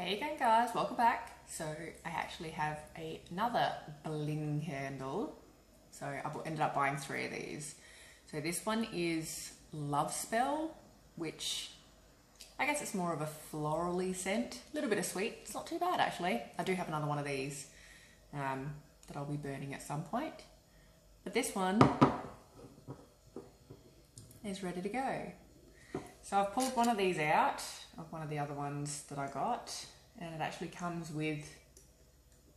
Hey again guys, welcome back. So I actually have a, another bling candle. So I ended up buying three of these. So this one is Love Spell, which I guess it's more of a florally scent. A little bit of sweet, it's not too bad actually. I do have another one of these um, that I'll be burning at some point. But this one is ready to go. So I've pulled one of these out of one of the other ones that I got and it actually comes with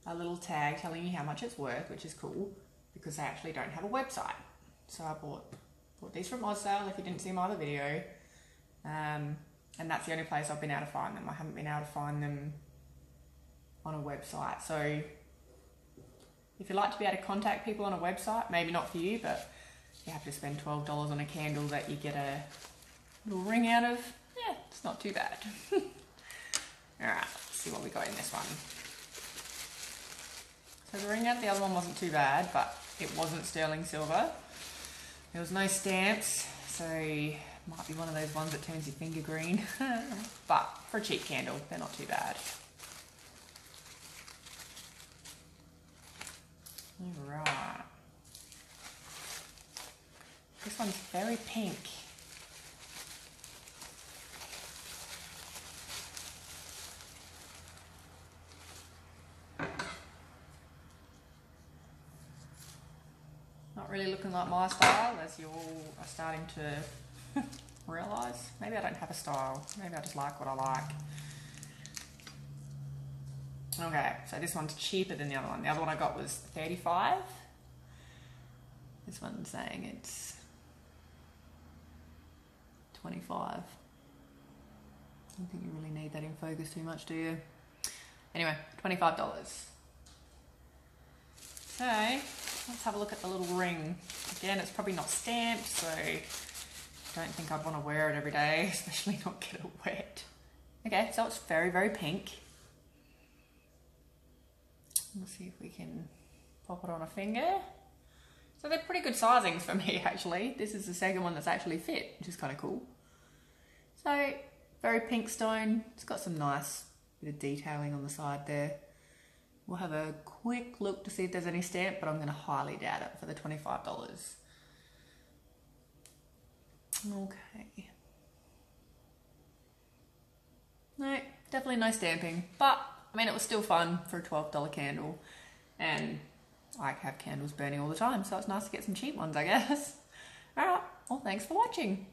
a little tag telling you how much it's worth which is cool because they actually don't have a website. So I bought, bought these from Ozsale if you didn't see my other video um, and that's the only place I've been able to find them. I haven't been able to find them on a website. So if you like to be able to contact people on a website, maybe not for you, but you have to spend $12 on a candle that you get a little ring out of, yeah, it's not too bad. Alright, let's see what we got in this one. So the ring out the other one wasn't too bad, but it wasn't sterling silver. There was no stamps, so might be one of those ones that turns your finger green. but for a cheap candle, they're not too bad. Alright. This one's very pink. Really looking like my style, as you all are starting to realise. Maybe I don't have a style. Maybe I just like what I like. Okay, so this one's cheaper than the other one. The other one I got was 35. This one's saying it's 25. I don't think you really need that in focus too much, do you? Anyway, $25. So, let's have a look at the little ring. Again, it's probably not stamped, so I don't think I'd want to wear it every day, especially not get it wet. Okay, so it's very, very pink. Let's see if we can pop it on a finger. So they're pretty good sizings for me actually. This is the second one that's actually fit, which is kind of cool. So very pink stone. It's got some nice bit of detailing on the side there. We'll have a quick look to see if there's any stamp, but I'm going to highly doubt it for the $25. Okay. No, definitely no stamping, but I mean, it was still fun for a $12 candle. And I have candles burning all the time, so it's nice to get some cheap ones, I guess. Alright, well, thanks for watching.